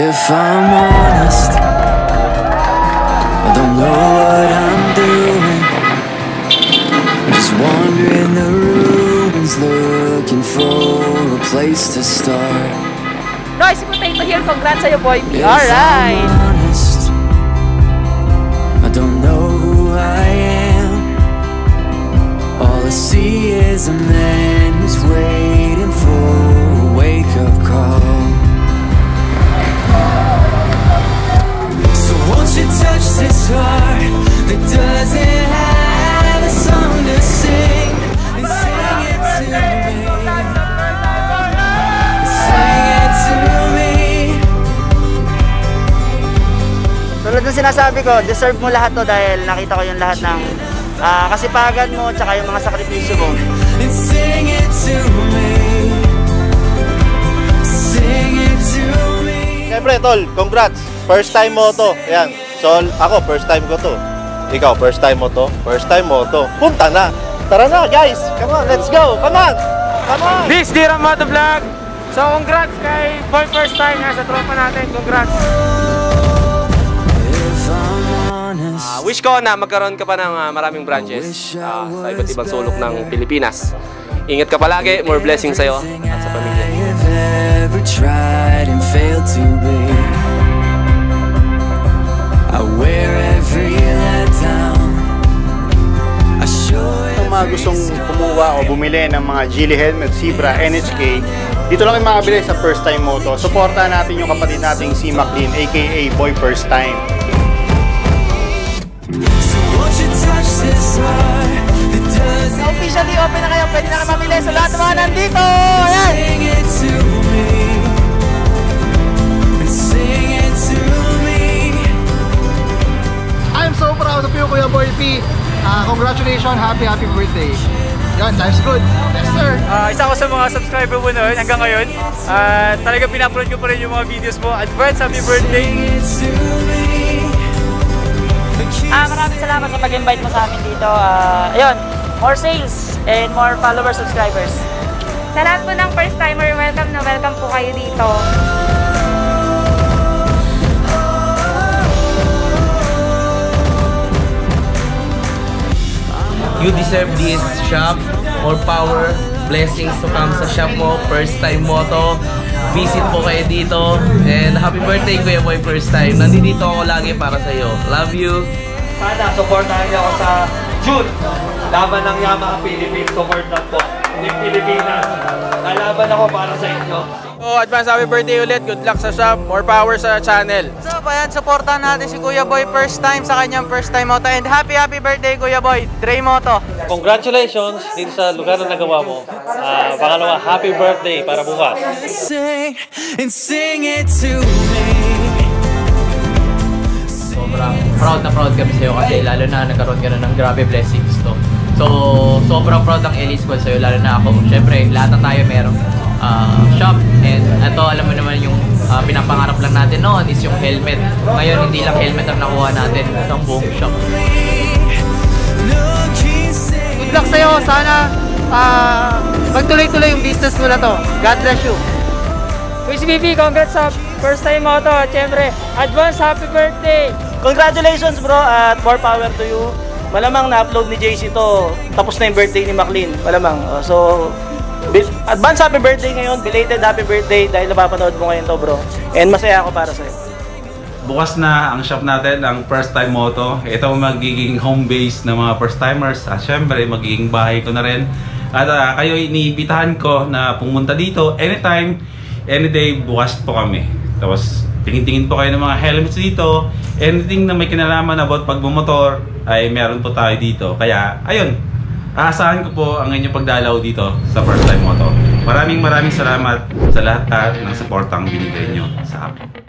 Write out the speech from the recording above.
If I'm honest, I don't know what I'm doing. I'm just wandering the ruins, looking for a place to start. Noisy Potato here. Congrats sa'yo, boy. Alright. Sinasabi ko, deserve mo lahat to dahil nakita ko yung lahat ng ah, kasipagan mo tsaka yung mga sakripisyo mo. and sing it to me. Sing it to me. Siyempre, tol, congrats. First time mo to. Ayan. So, ako, first time ko to. Ikaw, first time mo to. First time mo to. Punta na. Tara na, guys. Come on, let's go. Come on. Come on. This Dira Moto Vlog. So congrats kay Boy First Time nasa tropa natin. Congrats. Ah, wish ko na magkaroon ka pa ng ah, maraming branches ah, sa iba't ibang sulok ng Pilipinas. Ingat ka palagi. More blessings sa'yo at sa pamilya. I have ever tried and failed to be. I wear every letdown. I sure Kung mga gustong kumuha o bumili ng mga Geely helmet, Zebra, NHK, dito lang yung makabili sa First Time Moto. Suportahan natin yung kapatid nating si McLean, aka Boy First Time. Officially open na kayo, pwede na kayo mamili sa lahat ng mga nandito! Ayan! sing it to me? And sing it to me. I'm so proud of you, Kuya Boy P. Ah, congratulations, happy, happy birthday. Yan, life's good. Yes, sir. Ah, isa ako sa mga subscriber mo noon hanggang ngayon. At talaga pina-upload ko pa rin yung mga videos mo. Advance happy birthday! Ah, maraming salamat sa pag-invite mo sa amin dito. Ah, ayun, more sales and more followers, subscribers. Sa lahat po ng first timer, welcome na welcome po kayo dito. You deserve this shop. More power. Blessings to come sa shop mo. First time mo to. Visit po kayo dito. And happy birthday Kuya Boy first time. Nandito ako lagi para sa'yo. Love you. Sana, supportahan niyo ako sa June. Laban ng Yamaha Philippines. Support lang po. Hindi Pilipinas. Lalaban ako para sa inyo. So, advance happy birthday ulit. Good luck sa shop. More power sa channel. So, ayan, supportahan natin si Kuya Boy first time sa kanyang first time moto. And happy, happy birthday, Kuya Boy. Dre Moto. Congratulations dito sa lugar na nagawa mo. Ah, pangalawa, happy birthday para bukas. Sing and sing it to me. Sobrang proud na proud kami sa'yo kasi lalo na nagkaroon ka na ng grabe blessings to. So, sobrang proud ng Ellie Squad sa'yo, lalo na ako. Siyempre, lahat na tayo merong ah, shop. And ito, alam mo naman yung ah, pinapangarap lang natin noon is yung helmet. Ngayon, hindi lang helmet ang nakuha natin, ito ang buong shop. Good luck sa'yo. Sana ah, magtuloy-tuloy yung business mo na to. God bless you. Quiz BB, congrats sa first time mo to. At syempre, advance happy birthday! Congratulations bro at more power to you. Malamang na-upload ni JC to. Tapos na yung birthday ni McLean. Malamang. Uh, so, advance happy birthday ngayon. Belated happy birthday dahil napapanood mo ngayon to bro. And masaya ako para sa'yo. Bukas na ang shop natin, ang First Time Moto. Ito magiging home base ng mga first timers. At syempre, magiging bahay ko na rin. At ah, kayo iniibitahan ko na pumunta dito anytime, any day, bukas po kami. Tapos, tingin-tingin po kayo ng mga helmets dito. Anything na may kinalaman about pagbumotor, ay meron po tayo dito. Kaya, ayun, aasahan ko po ang inyong pagdalaw dito sa First Time Moto. Maraming maraming salamat sa lahat ng suportang binigay nyo sa akin.